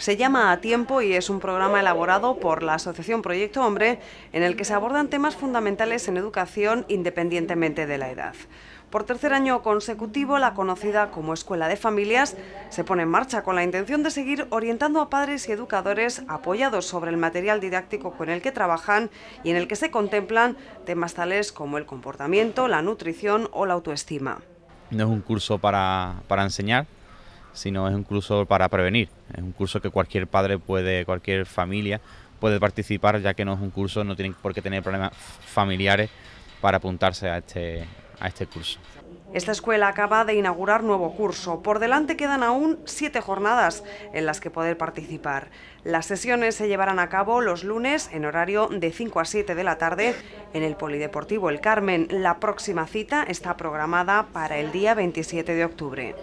Se llama A Tiempo y es un programa elaborado por la Asociación Proyecto Hombre en el que se abordan temas fundamentales en educación independientemente de la edad. Por tercer año consecutivo, la conocida como Escuela de Familias se pone en marcha con la intención de seguir orientando a padres y educadores apoyados sobre el material didáctico con el que trabajan y en el que se contemplan temas tales como el comportamiento, la nutrición o la autoestima. No es un curso para, para enseñar, sino es un curso para prevenir. Es un curso que cualquier padre puede, cualquier familia puede participar, ya que no es un curso, no tienen por qué tener problemas familiares para apuntarse a este, a este curso. Esta escuela acaba de inaugurar nuevo curso. Por delante quedan aún siete jornadas en las que poder participar. Las sesiones se llevarán a cabo los lunes en horario de 5 a 7 de la tarde en el Polideportivo El Carmen. La próxima cita está programada para el día 27 de octubre.